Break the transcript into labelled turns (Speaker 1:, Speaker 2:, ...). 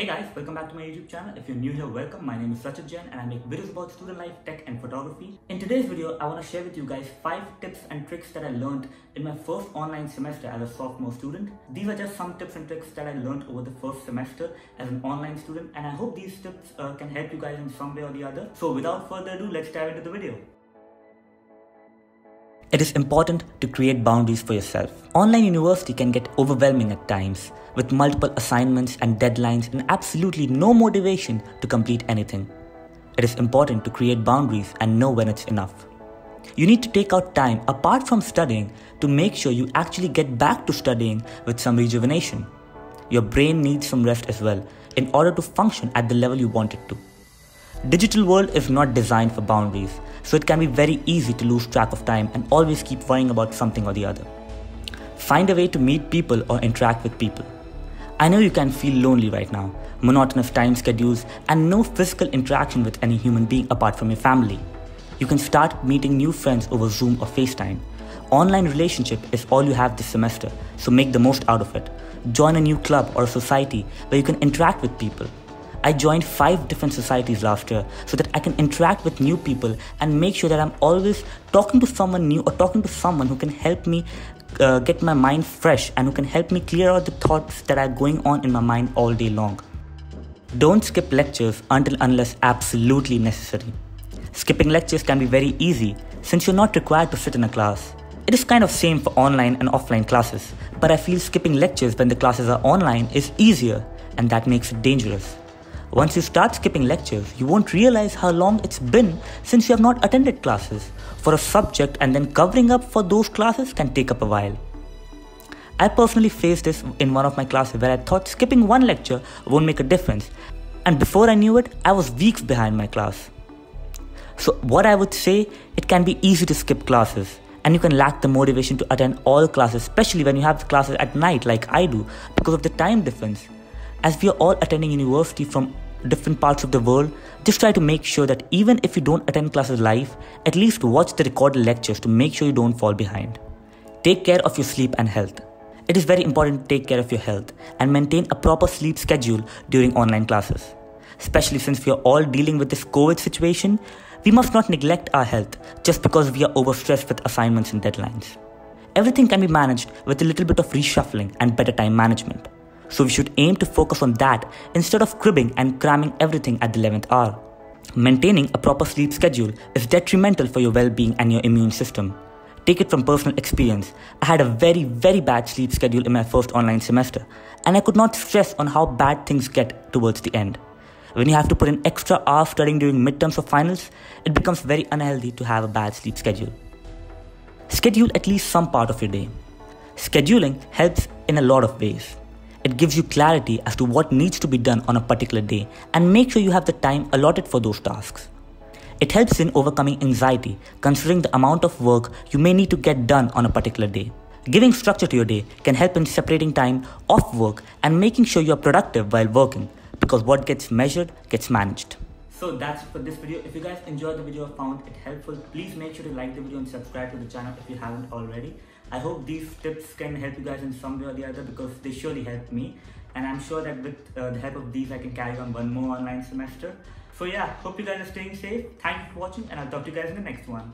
Speaker 1: Hey guys, welcome back to my YouTube channel. If you're new here, welcome. My name is Rachit Jain and I make videos about student life, tech and photography. In today's video, I want to share with you guys 5 tips and tricks that I learned in my first online semester as a sophomore student. These are just some tips and tricks that I learned over the first semester as an online student and I hope these tips uh, can help you guys in some way or the other. So without further ado, let's dive into the video. It is important to create boundaries for yourself. Online university can get overwhelming at times, with multiple assignments and deadlines and absolutely no motivation to complete anything. It is important to create boundaries and know when it's enough. You need to take out time apart from studying to make sure you actually get back to studying with some rejuvenation. Your brain needs some rest as well in order to function at the level you want it to. Digital world is not designed for boundaries, so it can be very easy to lose track of time and always keep worrying about something or the other. Find a way to meet people or interact with people. I know you can feel lonely right now, monotonous time schedules, and no physical interaction with any human being apart from your family. You can start meeting new friends over Zoom or FaceTime. Online relationship is all you have this semester, so make the most out of it. Join a new club or a society where you can interact with people I joined five different societies last year so that I can interact with new people and make sure that I'm always talking to someone new or talking to someone who can help me uh, get my mind fresh and who can help me clear out the thoughts that are going on in my mind all day long. Don't skip lectures until unless absolutely necessary. Skipping lectures can be very easy since you're not required to sit in a class. It is kind of same for online and offline classes, but I feel skipping lectures when the classes are online is easier and that makes it dangerous. Once you start skipping lectures, you won't realize how long it's been since you have not attended classes for a subject and then covering up for those classes can take up a while. I personally faced this in one of my classes where I thought skipping one lecture won't make a difference and before I knew it, I was weeks behind my class. So what I would say, it can be easy to skip classes and you can lack the motivation to attend all classes, especially when you have classes at night like I do because of the time difference. As we are all attending university from different parts of the world, just try to make sure that even if you don't attend classes live, at least watch the recorded lectures to make sure you don't fall behind. Take care of your sleep and health. It is very important to take care of your health and maintain a proper sleep schedule during online classes. Especially since we are all dealing with this COVID situation, we must not neglect our health just because we are overstressed with assignments and deadlines. Everything can be managed with a little bit of reshuffling and better time management. So we should aim to focus on that instead of cribbing and cramming everything at the 11th hour. Maintaining a proper sleep schedule is detrimental for your well being and your immune system. Take it from personal experience. I had a very, very bad sleep schedule in my first online semester, and I could not stress on how bad things get towards the end. When you have to put in extra hours studying during midterms or finals, it becomes very unhealthy to have a bad sleep schedule. Schedule at least some part of your day. Scheduling helps in a lot of ways. It gives you clarity as to what needs to be done on a particular day and make sure you have the time allotted for those tasks. It helps in overcoming anxiety, considering the amount of work you may need to get done on a particular day. Giving structure to your day can help in separating time off work and making sure you're productive while working because what gets measured gets managed. So that's it for this video. If you guys enjoyed the video or found it helpful, please make sure to like the video and subscribe to the channel if you haven't already. I hope these tips can help you guys in some way or the other because they surely helped me. And I'm sure that with uh, the help of these, I can carry on one more online semester. So yeah, hope you guys are staying safe. Thank you for watching and I'll talk to you guys in the next one.